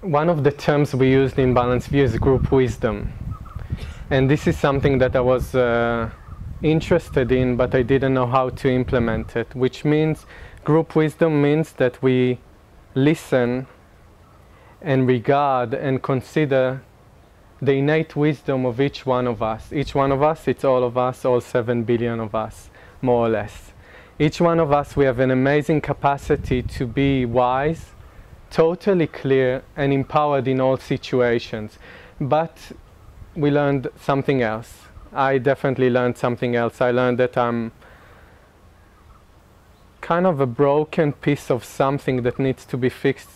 one of the terms we used in Balanced View is group wisdom. And this is something that I was uh, interested in, but I didn't know how to implement it, which means group wisdom means that we listen and regard and consider the innate wisdom of each one of us. Each one of us, it's all of us, all seven billion of us, more or less. Each one of us, we have an amazing capacity to be wise, totally clear, and empowered in all situations. But we learned something else. I definitely learned something else. I learned that I'm kind of a broken piece of something that needs to be fixed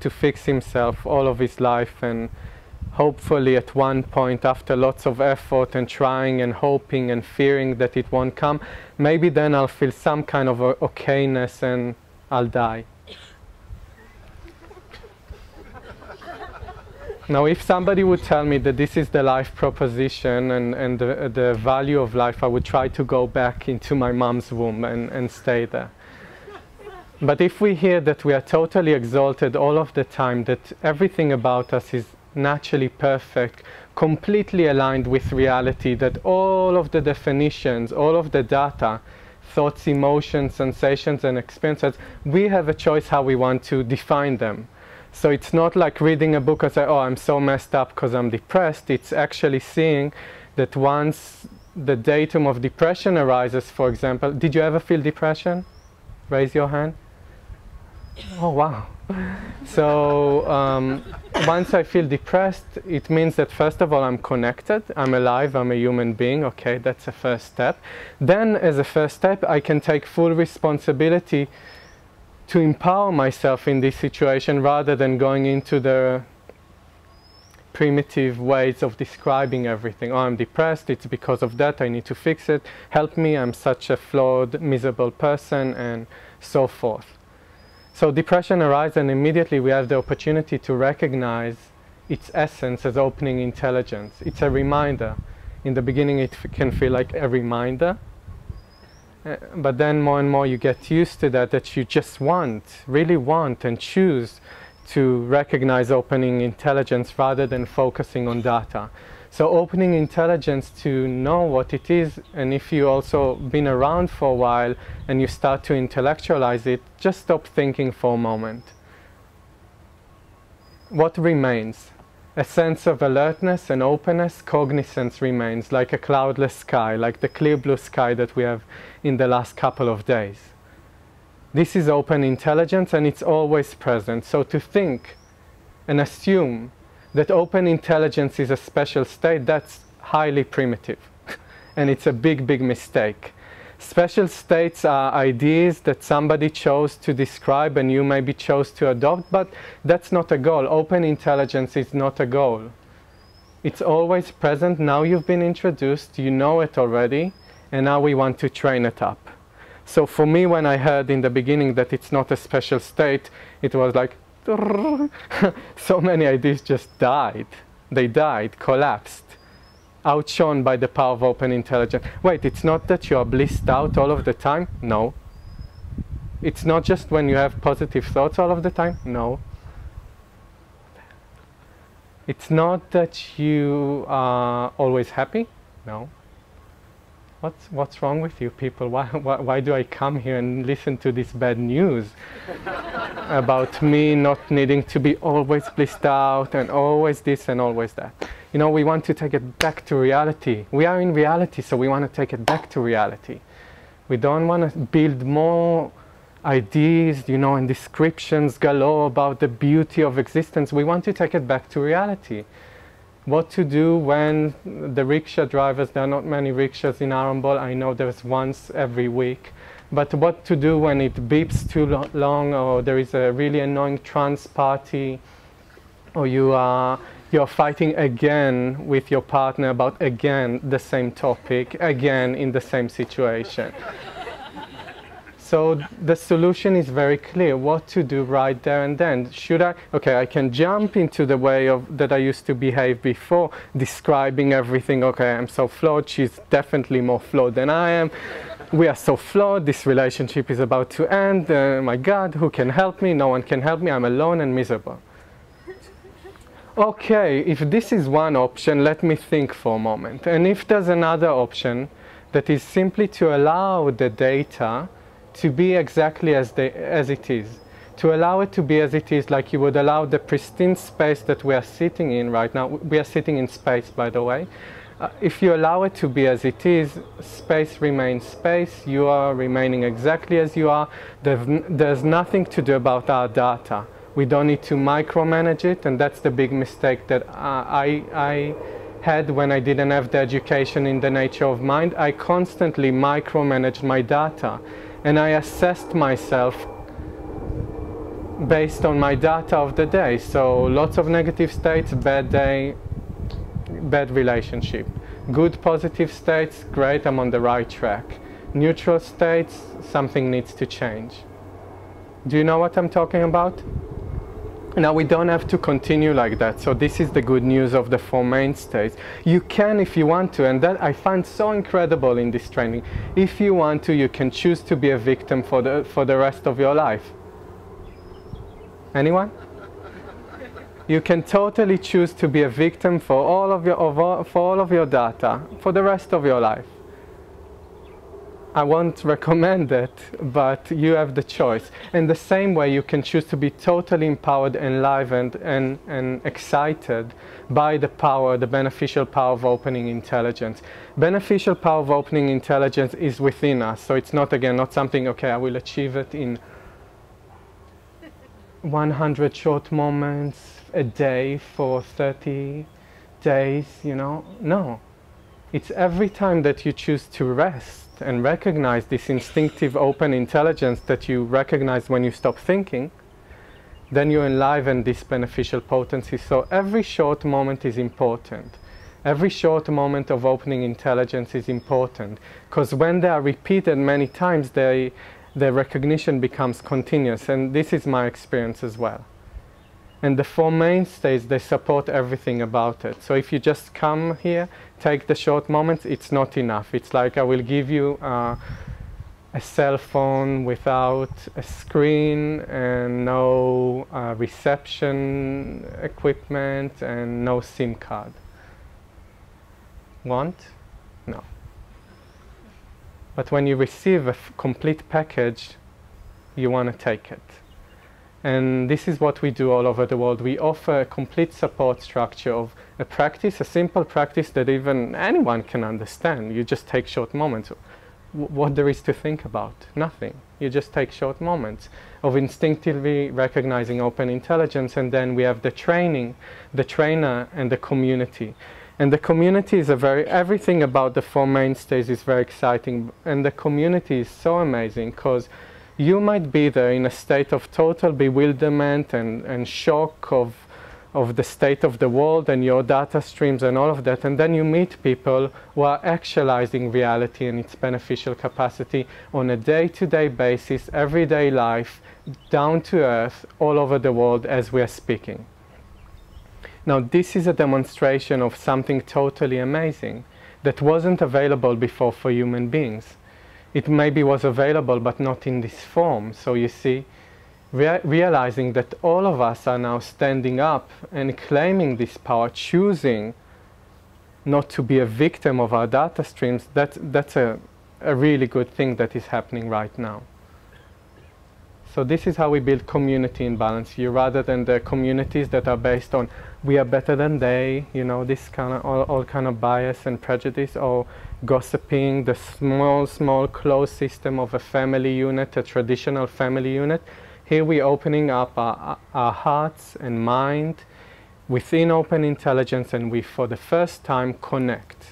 to fix himself all of his life and hopefully at one point after lots of effort and trying and hoping and fearing that it won't come maybe then I'll feel some kind of okayness and I'll die Now, if somebody would tell me that this is the life proposition and, and the, the value of life, I would try to go back into my mom's womb and, and stay there. But if we hear that we are totally exalted all of the time, that everything about us is naturally perfect, completely aligned with reality, that all of the definitions, all of the data, thoughts, emotions, sensations, and experiences, we have a choice how we want to define them. So it's not like reading a book and say, oh, I'm so messed up because I'm depressed. It's actually seeing that once the datum of depression arises, for example, did you ever feel depression? Raise your hand. Oh, wow. So um, once I feel depressed, it means that first of all, I'm connected, I'm alive, I'm a human being. Okay, that's a first step. Then, as a first step, I can take full responsibility to empower myself in this situation rather than going into the primitive ways of describing everything. Oh, I'm depressed, it's because of that, I need to fix it, help me, I'm such a flawed, miserable person, and so forth. So depression arises and immediately we have the opportunity to recognize its essence as opening intelligence. It's a reminder. In the beginning it can feel like a reminder, uh, but then more and more you get used to that, that you just want, really want and choose to recognize opening intelligence rather than focusing on data. So opening intelligence to know what it is, and if you also been around for a while and you start to intellectualize it, just stop thinking for a moment. What remains? A sense of alertness and openness, cognizance remains like a cloudless sky, like the clear blue sky that we have in the last couple of days. This is open intelligence and it's always present. So to think and assume that open intelligence is a special state, that's highly primitive. and it's a big, big mistake. Special states are ideas that somebody chose to describe and you maybe chose to adopt, but that's not a goal. Open intelligence is not a goal. It's always present. Now you've been introduced, you know it already, and now we want to train it up. So for me, when I heard in the beginning that it's not a special state, it was like, so many ideas just died. They died, collapsed outshone by the power of open intelligence. Wait, it's not that you are blissed out all of the time? No. It's not just when you have positive thoughts all of the time? No. It's not that you are always happy? No. What's, what's wrong with you people? Why, why, why do I come here and listen to this bad news about me not needing to be always blissed out and always this and always that? You know, we want to take it back to reality. We are in reality, so we want to take it back to reality. We don't want to build more ideas, you know, and descriptions galore about the beauty of existence. We want to take it back to reality. What to do when the rickshaw drivers, there are not many rickshaws in Arambol, I know there's once every week, but what to do when it beeps too lo long or there is a really annoying trance party or you are you're fighting again with your partner about again the same topic, again in the same situation. so the solution is very clear what to do right there and then. Should I, okay, I can jump into the way of that I used to behave before, describing everything, okay, I'm so flawed, she's definitely more flawed than I am. We are so flawed, this relationship is about to end, uh, my God, who can help me? No one can help me, I'm alone and miserable okay, if this is one option, let me think for a moment. And if there's another option that is simply to allow the data to be exactly as, they, as it is, to allow it to be as it is, like you would allow the pristine space that we are sitting in right now. We are sitting in space, by the way. Uh, if you allow it to be as it is, space remains space, you are remaining exactly as you are. There's, there's nothing to do about our data. We don't need to micromanage it, and that's the big mistake that I, I had when I didn't have the education in the nature of mind. I constantly micromanaged my data, and I assessed myself based on my data of the day. So lots of negative states, bad day, bad relationship. Good positive states, great, I'm on the right track. Neutral states, something needs to change. Do you know what I'm talking about? Now we don't have to continue like that. So this is the good news of the four mainstays. You can if you want to, and that I find so incredible in this training. If you want to, you can choose to be a victim for the for the rest of your life. Anyone? You can totally choose to be a victim for all of your all, for all of your data for the rest of your life. I won't recommend it, but you have the choice. In the same way, you can choose to be totally empowered, enlivened, and, and excited by the power, the beneficial power of opening intelligence. Beneficial power of opening intelligence is within us, so it's not, again, not something, okay, I will achieve it in 100 short moments a day for 30 days, you know? No. It's every time that you choose to rest and recognize this instinctive open intelligence that you recognize when you stop thinking, then you enliven this beneficial potency. So every short moment is important. Every short moment of opening intelligence is important because when they are repeated many times, they, the recognition becomes continuous. And this is my experience as well. And the four mainstays, they support everything about it. So if you just come here, take the short moments, it's not enough. It's like I will give you uh, a cell phone without a screen and no uh, reception equipment and no SIM card. Want? No. But when you receive a complete package, you want to take it. And this is what we do all over the world. We offer a complete support structure of a practice, a simple practice that even anyone can understand. You just take short moments. W what there is to think about? Nothing. You just take short moments of instinctively recognizing open intelligence, and then we have the training, the trainer, and the community. And the community is a very, everything about the Four Mainstays is very exciting, and the community is so amazing because you might be there in a state of total bewilderment and, and shock of, of the state of the world and your data streams and all of that. And then you meet people who are actualizing reality and its beneficial capacity on a day to day basis, everyday life, down to earth, all over the world as we are speaking. Now, this is a demonstration of something totally amazing that wasn't available before for human beings it maybe was available but not in this form. So you see, rea realizing that all of us are now standing up and claiming this power, choosing not to be a victim of our data streams, that, that's a, a really good thing that is happening right now. So this is how we build community in Balanced View rather than the communities that are based on we are better than they, you know, this kind of all, all kind of bias and prejudice or gossiping, the small, small closed system of a family unit, a traditional family unit. Here we're opening up our, our hearts and mind within open intelligence and we for the first time connect.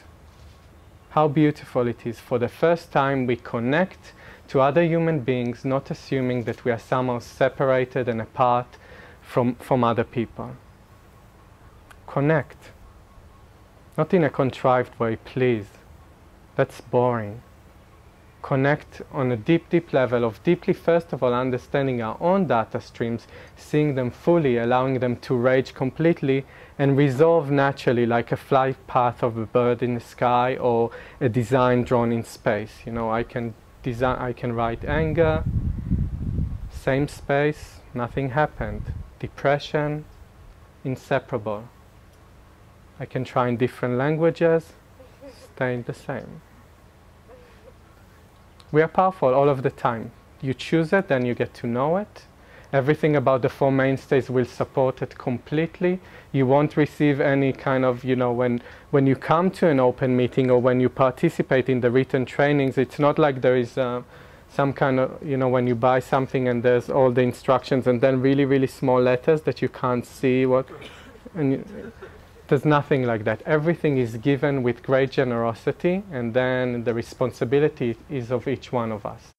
How beautiful it is. For the first time we connect to other human beings, not assuming that we are somehow separated and apart from, from other people. Connect. Not in a contrived way, please. That's boring. Connect on a deep, deep level of deeply, first of all, understanding our own data streams, seeing them fully, allowing them to rage completely, and resolve naturally like a flight path of a bird in the sky or a design drawn in space. You know, I can design, I can write anger, same space, nothing happened. Depression, inseparable. I can try in different languages, staying the same. We are powerful all of the time. You choose it, then you get to know it. Everything about the Four Mainstays will support it completely. You won't receive any kind of, you know, when, when you come to an open meeting or when you participate in the written trainings, it's not like there is uh, some kind of, you know, when you buy something and there's all the instructions and then really, really small letters that you can't see what. And you, there's nothing like that. Everything is given with great generosity, and then the responsibility is of each one of us.